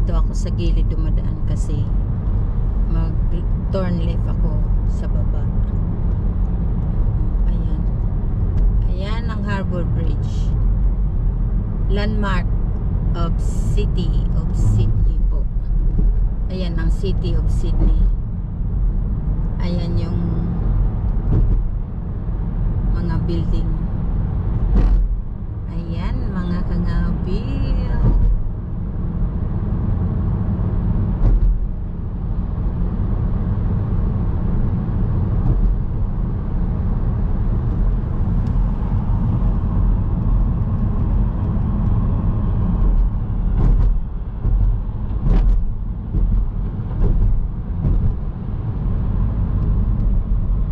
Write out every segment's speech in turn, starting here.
Dito ako sa gilid dumadaan kasi mag turn left ako sa baba. Ayan. Ayan ang Harbor Bridge. Landmark of City of Sydney po. Ayan ang City of Sydney. Ayan yung mga building. Ayan mga kangabil.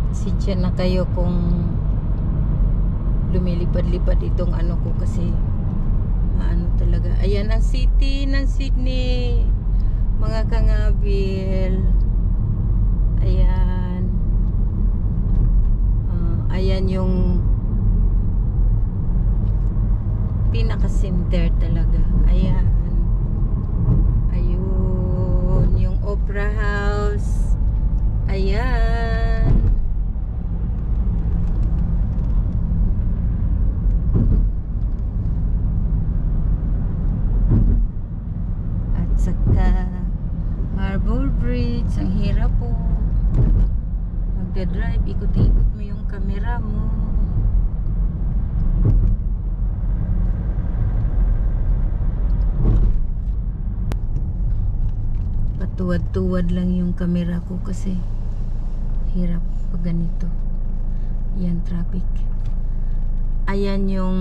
Sitya na kayo kung lumilipad-lipad itong ano ko kasi ano talaga. Ayan ang city ng Sydney. Mga kangabil. Ayan. Ah, ayan yung pinaka-center talaga. Ayan. Ayun. Yung Opera House. Ayan. At saka Harbor Bridge, ang hirap po. Magdadrive, ikot-ikot mo yung camera mo. Patuwad-tuwad lang yung camera ko kasi hirap pag ganito. Yan traffic. Ayan yung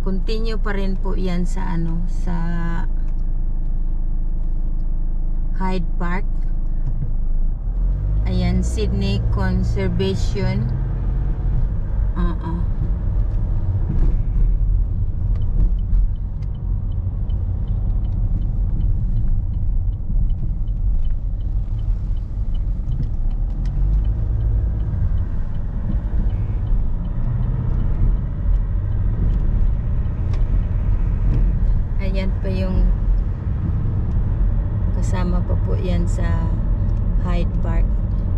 continue pa rin po yan sa ano sa Hyde Park. Ayan Sydney Conservation. Uh ayan pa yung kasama pa po yan sa Hyde Park.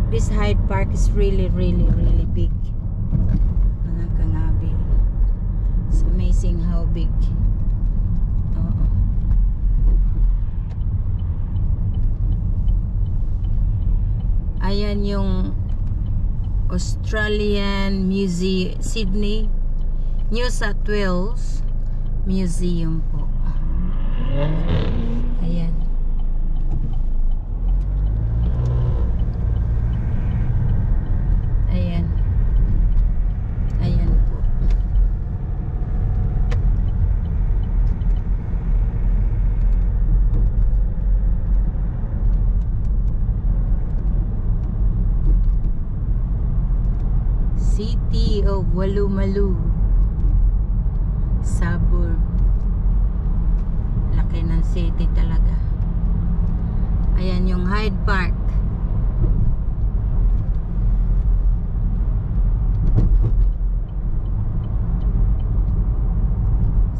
This Hyde Park is really really really big. Mga kangabi it's amazing how big. Oo. ayan yung Australian Museum Sydney New South Wales Museum po ayan Ayan. Ayan po. City of Walumalu. Suburb. Laki ng city talaga. Ayan yung Hyde Park.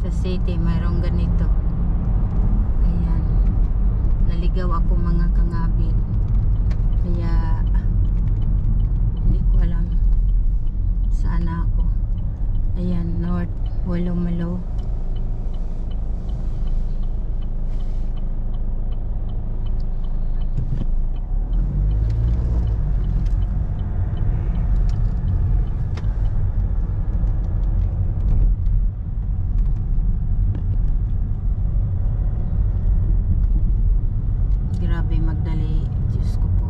sa city mayroong ganito ayan naligaw ako mga kangabit kaya hindi ko alam saan ako ayan north Walomalo grabe magdali Diyos ko po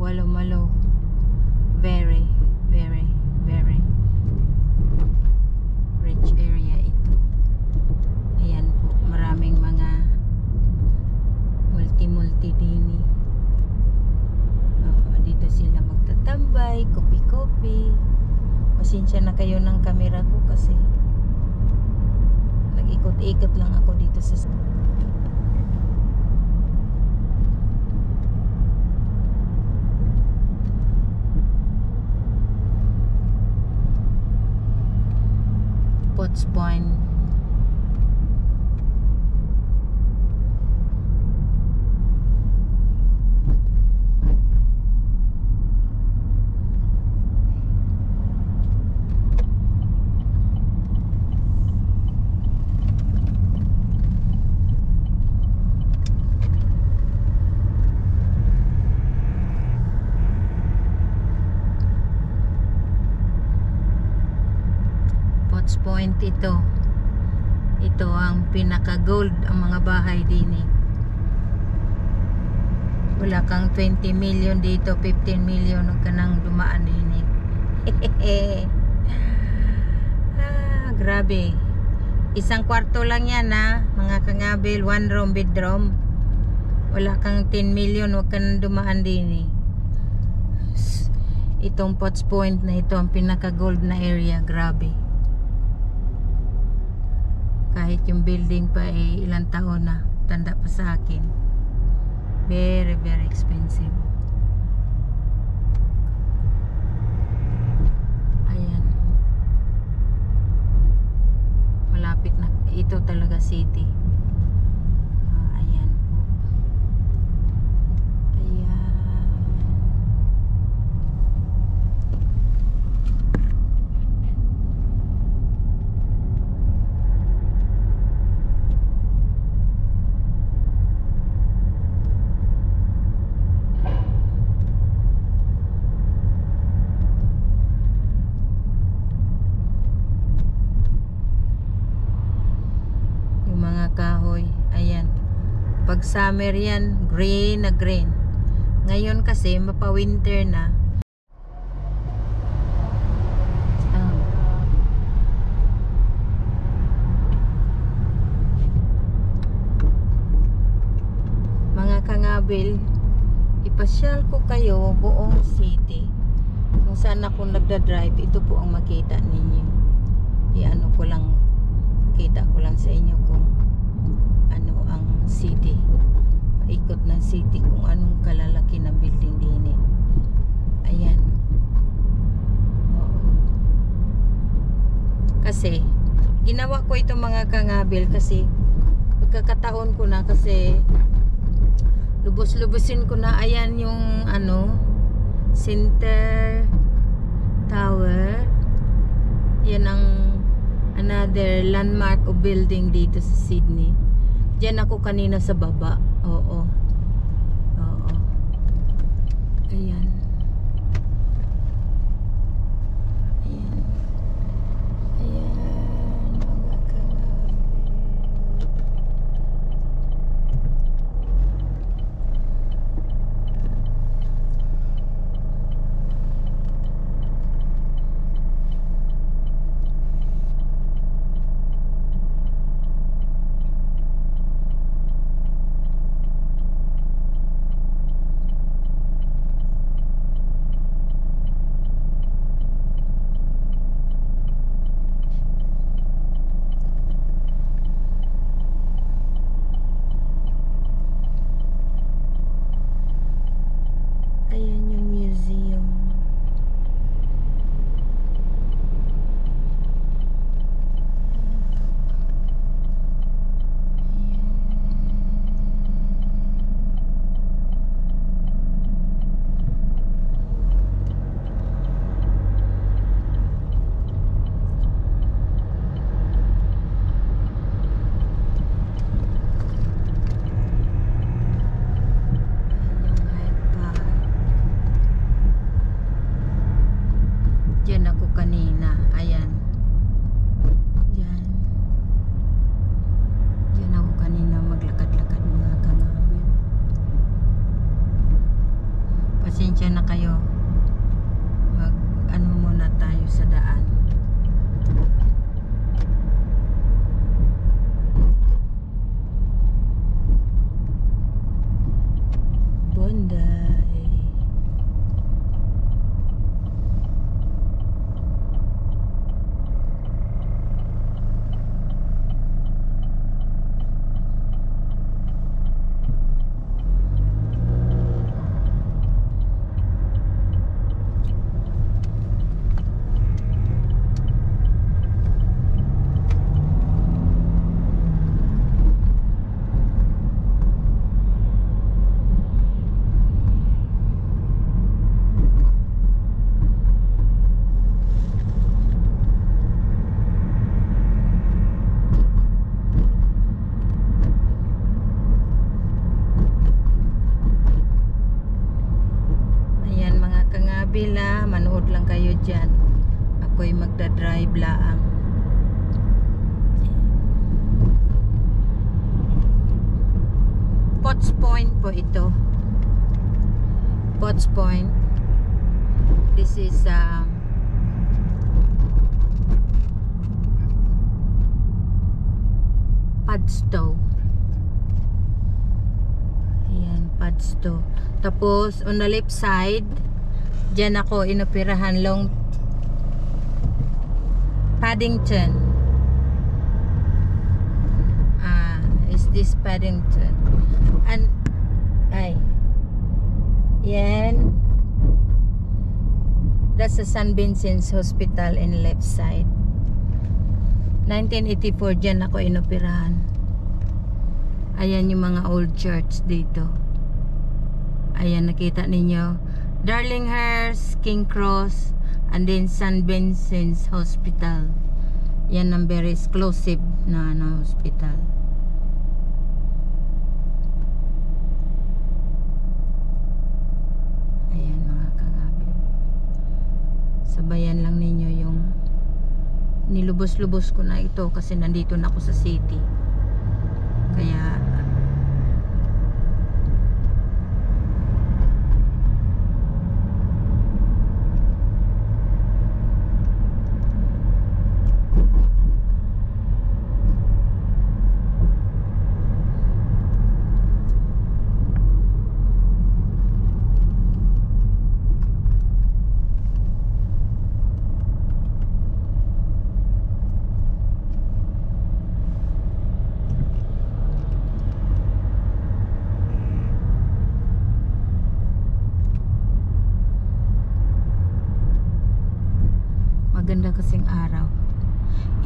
walo malo very very very coffee. Pasensya na kayo ng camera ko kasi nag-ikot-ikot lang ako dito sa Potts Point. Potts Point ito. Ito ang pinaka-gold ang mga bahay din eh. Wala kang 20 million dito, 15 million ang kanang dumaan din eh. ah, grabe. Isang kwarto lang yan ha, mga kangabil, one room bedroom. Wala kang 10 million, wag ka nang dumaan din eh. Itong Potts Point na ito ang pinaka-gold na area, grabe kahit yung building pa eh ilang taon na tanda pa sa akin. Very very expensive. Ayan. Malapit na. Ito talaga city Ah, ayan po ayan yung mga kahoy ayan summer yan. Green na green ngayon kasi mapa winter na. Ah. mga kangabil ipasyal ko kayo buong city. Kung saan ako nagda-drive ito po ang makita ninyo. I-ano ko lang kita ko lang sa inyo kung ano ang city. Paikot ng city kung anong kalalaki ng building din eh. Ayan. Oo. kasi ginawa ko itong mga kangabil kasi pagkakataon ko na kasi lubos-lubusin ko na. Ayan yung ano center tower. Yan ang another landmark o building dito sa Sydney Diyan ako kanina sa baba. Oo. Oo. Ayan ayan mga kangabil Ayan yung museum. Ayan yung Hyde Park. Diyan ako kanina. Ayan. Diyan. Diyan ako kanina maglakad-lakad mga kangabit. Pasensya na kayo. Mag ano muna tayo sa daan. Bondi. manood lang kayo dyan. Ako'y magdadrive laang. Potts Point po ito. Potts Point. This is um, Padstow. Ayan, Padstow. Tapos, on the left side, dyan ako inoperahan long Paddington. Ah, is this Paddington? And, ay, yan. That's the San Vincent's Hospital in left side. 1984 dyan ako inoperahan. Ayan yung mga old church dito. Ayan, nakita ninyo. Darlinghurst, King Cross, and then San Vincent's Hospital. Yan ang very exclusive na ano, hospital. Ayan mga kangabi. Sabayan lang ninyo yung nilubos-lubos ko na ito kasi nandito na ako sa city. Kaya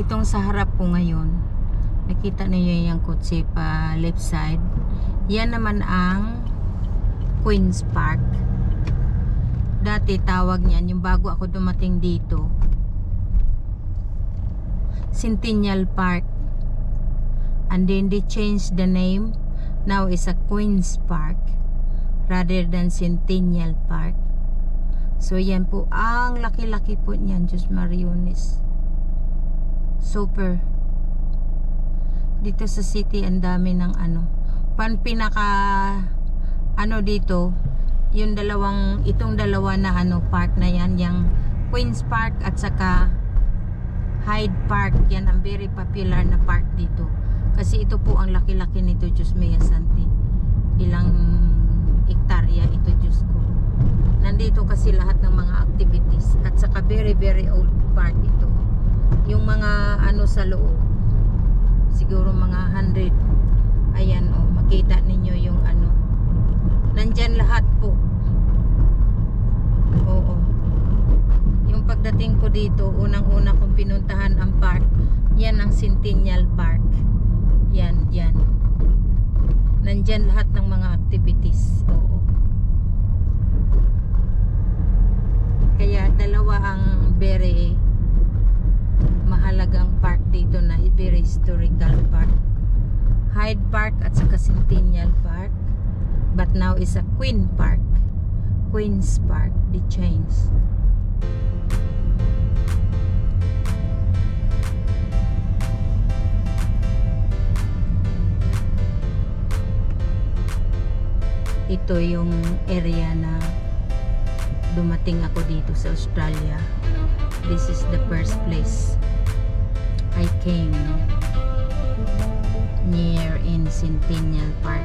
Itong sa harap ko ngayon, nakita niyo yung kotse pa left side. Yan naman ang Queen's Park. Dati tawag niyan, yung bago ako dumating dito, Centennial Park. And then they changed the name. Now is a Queen's Park rather than Centennial Park. So yan po, ang laki-laki po niyan, Diyos Mariones. Super. Dito sa city, ang dami ng ano. Pan pinaka, ano dito, yung dalawang, itong dalawa na ano, park na yan, yung Queen's Park at saka Hyde Park. Yan ang very popular na park dito. Kasi ito po ang laki-laki nito, Diyos Mea Santi. Ilang hektarya ito, Diyos ko nandito kasi lahat ng mga activities at saka very very old park ito yung mga ano sa loob. Siguro mga 100 ayan o oh, makita ninyo yung ano. Nandyan lahat po. Oo. Yung pagdating ko dito unang una kong pinuntahan ang park. Yan ang Centennial Park. Yan yan. Nandyan lahat ng mga activities. Oo. Kaya dalawa ang very mahalagang park dito na very historical park. Hyde Park at saka Centennial Park. But now is a Queen Park. Queen's Park. The change. Ito yung area na dumating ako dito sa Australia this is the first place I came near in Centennial Park